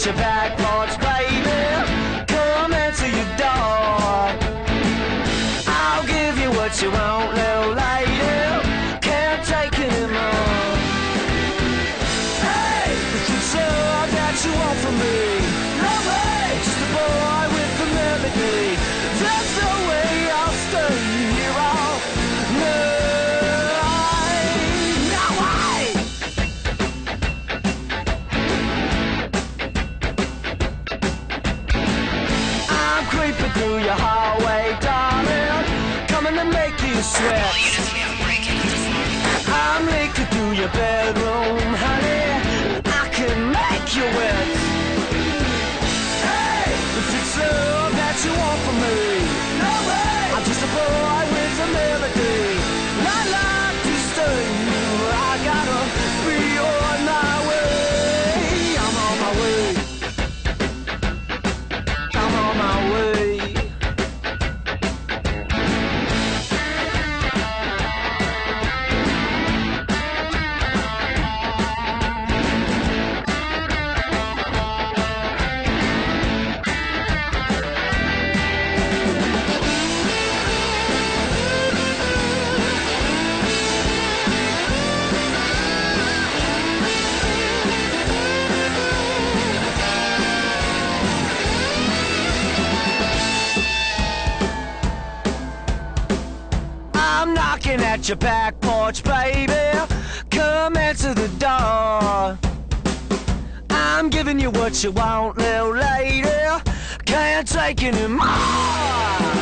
at your back porch, baby. Come into your door. I'll give you what you want, to make sweat. I'm leaking through your bedroom, honey. I can make you wet. Hey, if it's love that you want from me, no way. I'm just a boy your back porch, baby. Come answer the door. I'm giving you what you want, little lady. Can't take anymore.